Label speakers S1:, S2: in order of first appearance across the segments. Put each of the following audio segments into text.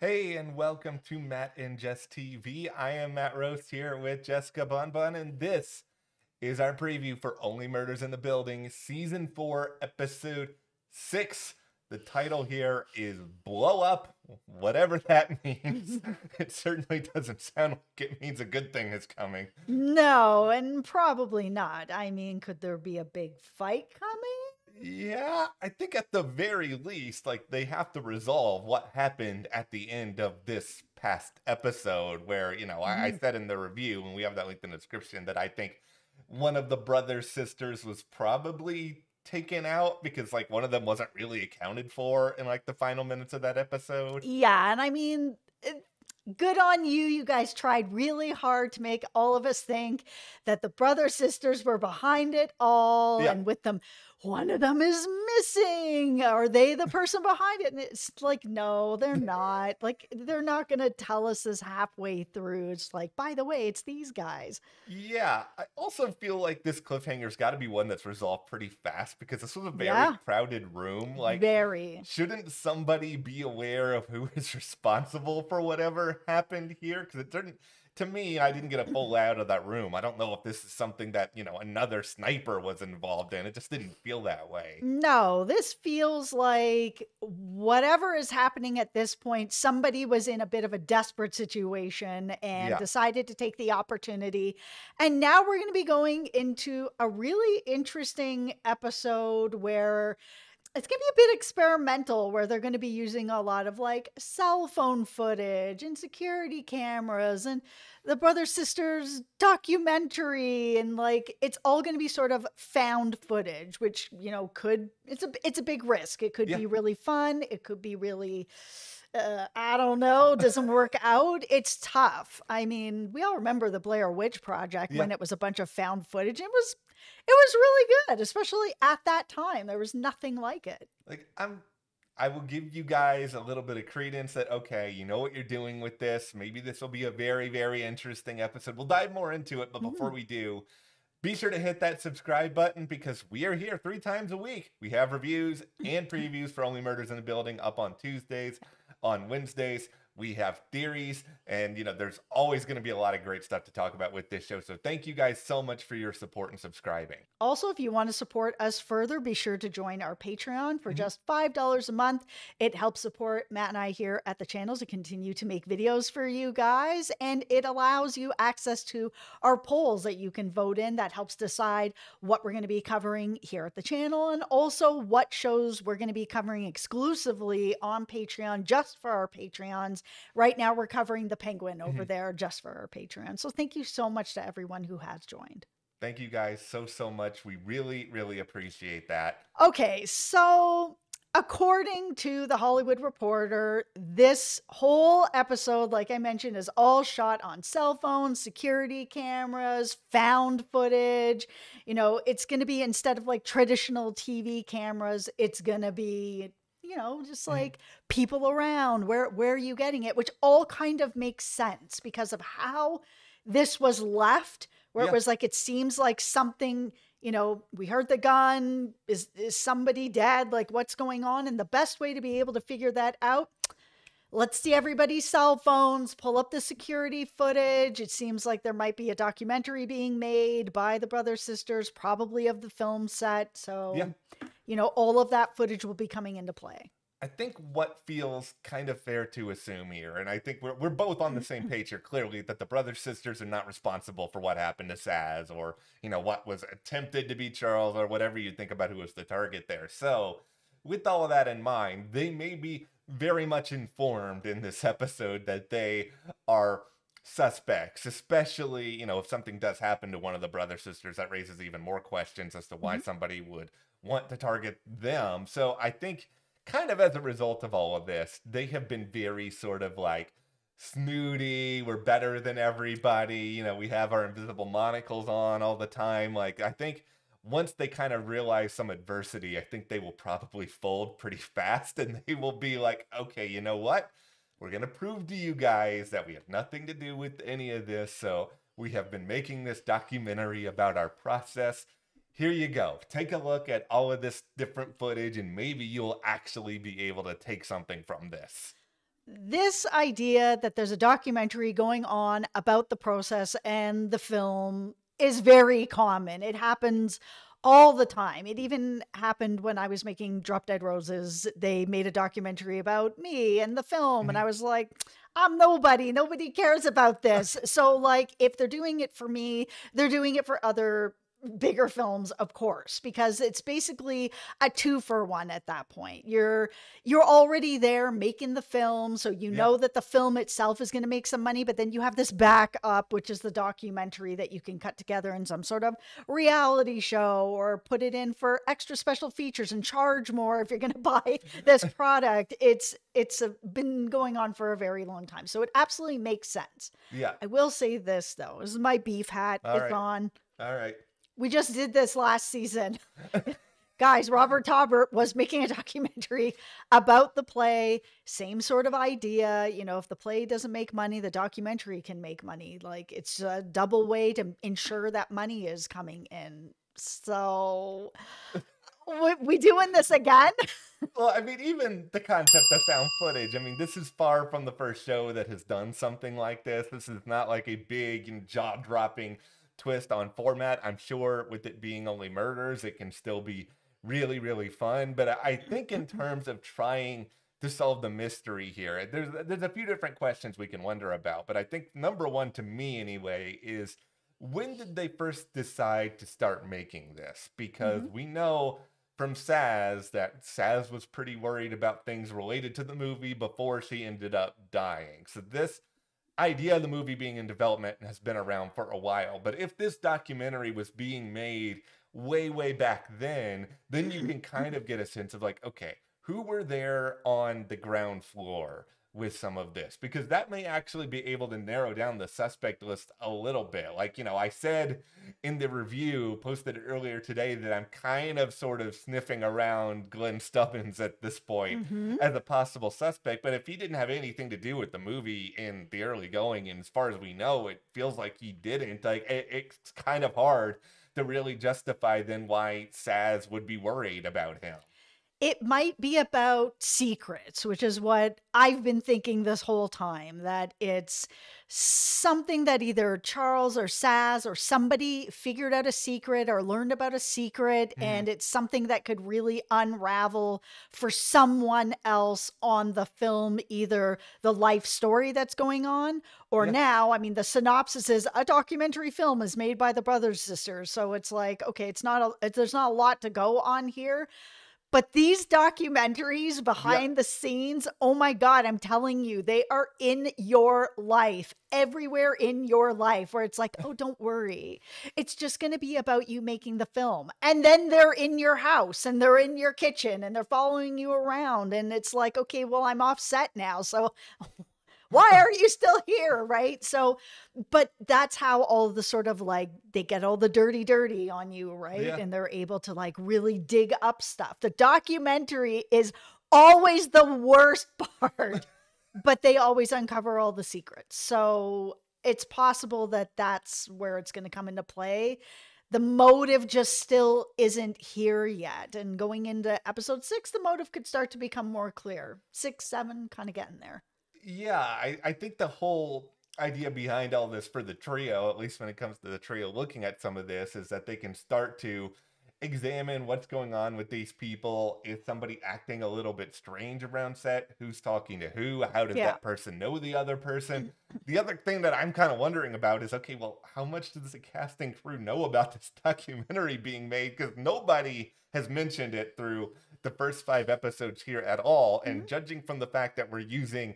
S1: Hey, and welcome to Matt and Jess TV. I am Matt Roast here with Jessica Bonbon, and this is our preview for Only Murders in the Building, Season 4, Episode 6. The title here is Blow Up, whatever that means. it certainly doesn't sound like it means a good thing is coming.
S2: No, and probably not. I mean, could there be a big fight coming?
S1: Yeah, I think at the very least, like they have to resolve what happened at the end of this past episode, where, you know, I, I
S2: Mhm.
S1: said in the review, and we have that linked in the description, that I think one of the brothers' sisters was probably taken out because, like, one of them wasn't really accounted for in, like, the final minutes of that episode.
S2: Yeah, and I mean, it- good on you. You guys tried really hard to make all of us think that the brother sisters were behind it all,
S1: Yeah.
S2: and with them, one of them is missing. Are they the person behind it? And it's like, no, they're not. Like, they're not going to tell us this halfway through. It's like, by the way, it's these guys.
S1: Yeah, I also feel like this cliffhanger's got to be one that's resolved pretty fast because this was a very
S2: Yeah.
S1: crowded room. Like,
S2: Very.
S1: shouldn't somebody be aware of who is responsible for whatever happened here? Because it didn't, to me, I didn't get a full layout of that room. I don't know if this is something that, you know, another sniper was involved in. It just didn't feel that way.
S2: No, this feels like whatever is happening at this point, somebody was in a bit of a desperate situation and
S1: Yeah.
S2: decided to take the opportunity. And now we're going to be going into a really interesting episode where it's going to be a bit experimental, where they're going to be using a lot of like cell phone footage and security cameras and the brother sisters documentary and like it's all going to be sort of found footage which you know could it's a it's a big risk. It could
S1: Yeah.
S2: be really fun. It could be really uh, i don't know doesn't work out. It's tough. I mean we all remember the blair witch project when it was a bunch of found footage. It was was really good especially at that time there was nothing like it
S1: Like, I'm. I will give you guys a little bit of credence that okay, you know what you're doing with this. Maybe this will be a very, very interesting episode. We'll dive more into it, but before mm-hmm. we do, be sure to hit that subscribe button because we are here three times a week. We have reviews and previews for Only Murders in the Building up on Tuesdays, on Wednesdays. We have theories, and you know, there's always going to be a lot of great stuff to talk about with this show. So, thank you guys so much for your support and subscribing.
S2: Also, if you want to support us further, be sure to join our Patreon for
S1: Mhm.
S2: just $5 a month. It helps support Matt and I here at the channel to continue to make videos for you guys. And it allows you access to our polls that you can vote in. That helps decide what we're going to be covering here at the channel and also what shows we're going to be covering exclusively on Patreon just for our Patreons. Right now, we're covering The Penguin over
S1: Mhm.
S2: there just for our Patreon. So thank you so much to everyone who has joined.
S1: Thank you guys so, so much. We really, really appreciate that.
S2: Okay, so according to the Hollywood Reporter, this whole episode, like I mentioned, is all shot on cell phones, security cameras, found footage. You know, it's going to be instead of like traditional TV cameras, it's going to be you know just
S1: Mhm.
S2: like people around where where are you getting it which all kind of makes sense because of how this was left where
S1: Yeah.
S2: it was like it seems like something you know we heard the gun is is somebody dead like what's going on and the best way to be able to figure that out let's see everybody's cell phones pull up the security footage it seems like there might be a documentary being made by the brother sisters probably of the film set so
S1: Yeah.
S2: You know all of that footage will be coming into play
S1: I think what feels kind of fair to assume here, and I think we're, we're both on the same page here clearly, that the brothers sisters are not responsible for what happened to Sazz or, you know, what was attempted to be Charles or whatever you think about who was the target there. So, with all of that in mind, they may be very much informed in this episode that they are suspects, especially, you know, if something does happen to one of the brother sisters, that raises even more questions as to why
S2: Mhm.
S1: somebody would want to target them. So I think kind of as a result of all of this, they have been very sort of like snooty, we're better than everybody, you know, we have our invisible monocles on all the time. Like I think once they kind of realize some adversity, I think they will probably fold pretty fast and they will be like, okay, you know what? We're going to prove to you guys that we have nothing to do with any of this. So we have been making this documentary about our process. Here you go. Take a look at all of this different footage, and maybe you'll actually be able to take something from this.
S2: this idea that there's a documentary going on about the process and the film is very common. It happens all the time. It even happened when I was making Drop Dead Roses. They made a documentary about me and the film, mm-hmm. and I was like, I'm nobody. Nobody cares about this. so, like, if they're doing it for me, they're doing it for other bigger films of course because it's basically a two for one at that point. You're you're already there making the film so you yeah. know that the film itself is going to make some money but then you have this backup which is the documentary that you can cut together in some sort of reality show or put it in for extra special features and charge more if you're going to buy this product. It's it's a, been going on for a very long time so it absolutely makes sense.
S1: Yeah.
S2: I will say this though this is my beef hat. All it's right. on.
S1: All right
S2: we just did this last season. Guys, Robert Tobert was making a documentary about the play. Same sort of idea. You know, if the play doesn't make money, the documentary can make money. Like it's a double way to ensure that money is coming in. So we, doing this again?
S1: well, I mean, even the concept of found footage. I mean, this is far from the first show that has done something like this. This is not like a big and jaw dropping twist on format. I'm sure with it being only murders, it can still be really, really fun. But I think in terms of trying to solve the mystery here, there's there's a few different questions we can wonder about. But I think number one to me anyway is when did they first decide to start making this? Because mm-hmm. we know from Sazz that Sazz was pretty worried about things related to the movie before she ended up dying. So this idea of the movie being in development has been around for a while. But if this documentary was being made way, way back then, then you can kind of get a sense of like, okay, who were there on the ground floor? With some of this because that may actually be able to narrow down the suspect list a little bit. Like, you know, I said in the review posted earlier today that I'm kind of sort of sniffing around Glenn Stubbins at this point mm-hmm. as a possible suspect. But if he didn't have anything to do with the movie in the early going, and as far as we know, it feels like he didn't, like, it, it's kind of hard to really justify then why Sazz would be worried about him
S2: it might be about secrets, which is what I've been thinking this whole time that it's something that either Charles or Sazz or somebody figured out a secret or learned about a secret, mm-hmm. and it's something that could really unravel for someone else on the film, either the life story that's going on or yep. now. I mean, the synopsis is a documentary film is made by the brothers sisters, so it's like okay, it's not a there's not a lot to go on here but these documentaries behind yep. the scenes, oh my God, I'm telling you, they are in your life, everywhere in your life, where it's like, oh, don't worry. It's just going to be about you making the film. And then they're in your house and they're in your kitchen and they're following you around. And it's like, okay, well, I'm offset now. So why are you still here? Right. So, but that's how all the sort of like they get all the dirty, dirty on you. Right. Yeah. And they're able to like really dig up stuff. The documentary is always the worst part, but they always uncover all the secrets. So it's possible that that's where it's going to come into play the motive just still isn't here yet. And going into episode six, the motive could start to become more clear. Six, seven, kind of getting there
S1: yeah, I, I think the whole idea behind all this for the trio, at least when it comes to the trio looking at some of this, is that they can start to examine what's going on with these people. Is somebody acting a little bit strange around set? Who's talking to who? How does yeah. that person know the other person? the other thing that I'm kind of wondering about is okay, well, how much does the casting crew know about this documentary being made? Because nobody has mentioned it through the first five episodes here at all. And mm-hmm. judging from the fact that we're using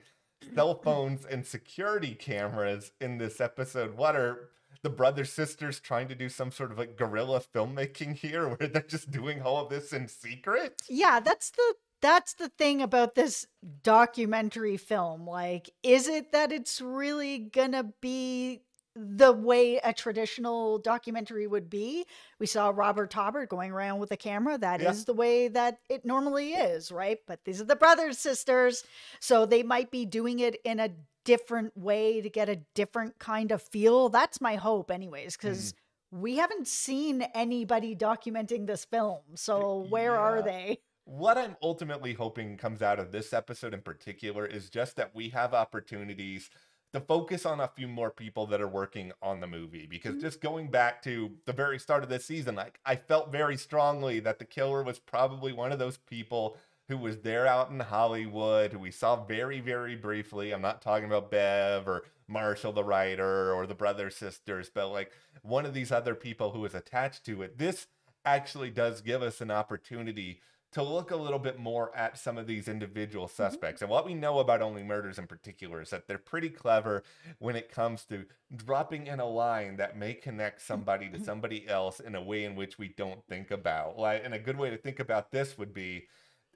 S1: cell phones and security cameras in this episode. What are the brother sisters trying to do some sort of like guerrilla filmmaking here where they're just doing all of this in secret?
S2: Yeah, that's the that's the thing about this documentary film. Like, is it that it's really gonna be the way a traditional documentary would be. We saw Robert Tobert going around with a camera. That yeah. is the way that it normally is, right? But these are the brothers, sisters. So they might be doing it in a different way to get a different kind of feel. That's my hope, anyways, because. Mm. We haven't seen anybody documenting this film. So where yeah. are they?
S1: what I'm ultimately hoping comes out of this episode in particular is just that we have opportunities to focus on a few more people that are working on the movie because
S2: Mhm.
S1: just going back to the very start of this season like I felt very strongly that the killer was probably one of those people who was there out in Hollywood who we saw very very briefly I'm not talking about Bev or Marshall the writer or the brother sisters but like one of these other people who was attached to it this actually does give us an opportunity to look a little bit more at some of these individual suspects. And what we know about Only Murders in particular is that they're pretty clever when it comes to dropping in a line that may connect somebody to somebody else in a way in which we don't think about. Like, and a good way to think about this would be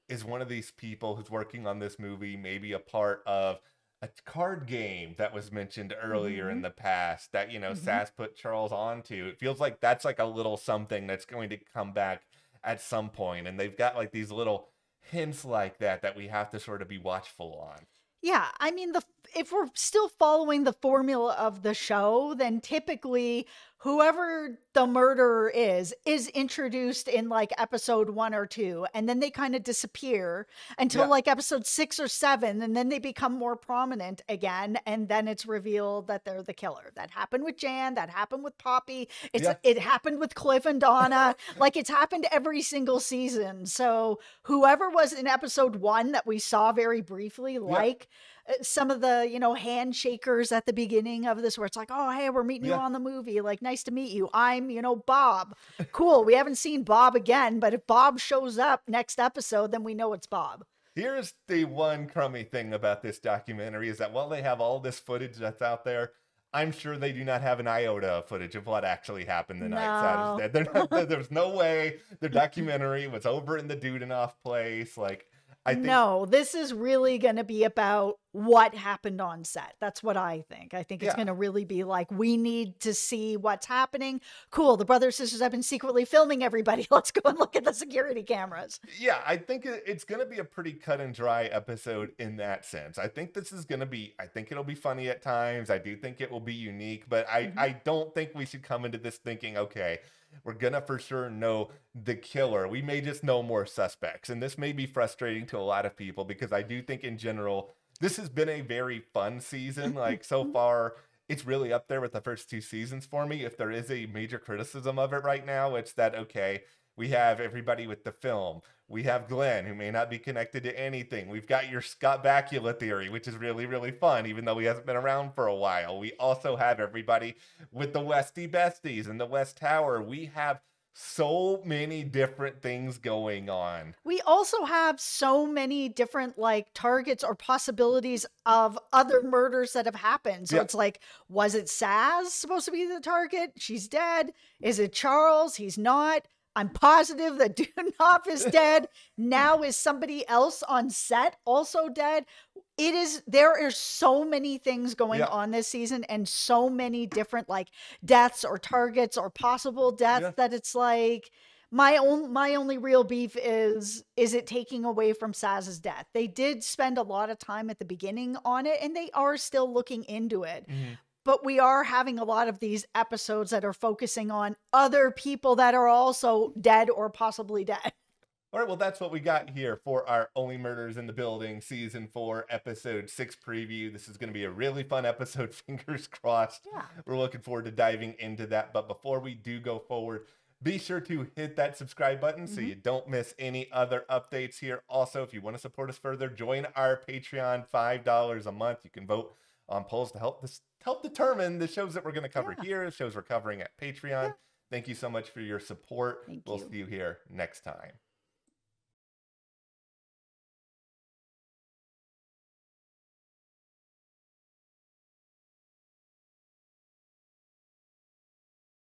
S1: is one of these people who's working on this movie maybe a part of a card game that was mentioned earlier in
S2: Mhm.
S1: the past that you know
S2: Mhm.
S1: Sazz put Charles onto. It feels like that's like a little something that's going to come back at some point and they've got like these little hints like that that we have to sort of be watchful on.
S2: Yeah, I mean the if we're still following the formula of the show, then typically whoever the murderer is is introduced in like episode 1 or 2 and then they kind of disappear until
S1: Yeah.
S2: like episode 6 or 7 and then they become more prominent again and then it's revealed that they're the killer. That happened with Jan, that happened with Poppy. It's
S1: Yeah.
S2: it happened with Cliff and Donna. like it's happened every single season. So whoever was in episode 1 that we saw very briefly like Uh, some of the you know handshakers at the beginning of this where it's like oh hey we're meeting you on the movie like nice to meet you i'm you know bob cool we haven't seen bob again but if bob shows up next episode then we know it's bob
S1: Here's the one crummy thing about this documentary is that while they have all this footage that's out there, I'm sure they do not have an iota of footage of what actually happened the night
S2: No.
S1: They're not, there's no way the documentary was over in the Dudenoff place. Like, I think
S2: no this is really going to be about what happened on set that's what i think i think it's
S1: Yeah.
S2: going to really be like we need to see what's happening cool the brothers and sisters have been secretly filming everybody let's go and look at the security cameras
S1: Yeah, I think it- it's going to be a pretty cut and dry episode in that sense. I think this is going to be I think it'll be funny at times. I do think it will be unique, but I
S2: Mhm.
S1: I don't think we should come into this thinking, okay, we're to for sure know the killer. We may just know more suspects. And this may be frustrating to a lot of people because I do think in general this has been a very fun season. Like so mm-hmm. far it's really up there with the first two seasons for me. If there is a major criticism of it right now, it's that okay, we have everybody with the film. We have Glenn, who may not be connected to anything. We've got your Scott Bakula theory, which is really, really fun, even though he hasn't been around for a while. We also have everybody with the Westy Besties and the West Tower. We have so many different things going on.
S2: We also have so many different like targets or possibilities of other murders that have happened. So
S1: Yeah.
S2: it's like, was it Sazz supposed to be the target? She's dead. Is it Charles? He's not. I'm positive that Dunoff is dead. now is somebody else on set also dead? It is there are so many things going
S1: Yeah.
S2: on this season and so many different like deaths or targets or possible deaths
S1: Yeah.
S2: that it's like my own my only real beef is is it taking away from Sazz's death. They did spend a lot of time at the beginning on it and they are still looking into it. Mm-hmm. But we are having a lot of these episodes that are focusing on other people that are also dead or possibly dead.
S1: All right, well, that's what we got here for our Only Murders in the Building season four, episode six preview. This is going to be a really fun episode. Fingers crossed.
S2: Yeah.
S1: We're looking forward to diving into that. But before we do go forward, be sure to hit that subscribe button so
S2: Mhm.
S1: you don't miss any other updates here. Also, if you want to support us further, join our Patreon, $5 a month. You can vote on polls to help this help determine the shows that we're going to cover
S2: Yeah.
S1: here, the shows we're covering at Patreon.
S2: Yeah.
S1: Thank you so much for your support.
S2: Thank
S1: we'll
S2: you.
S1: see you here next time.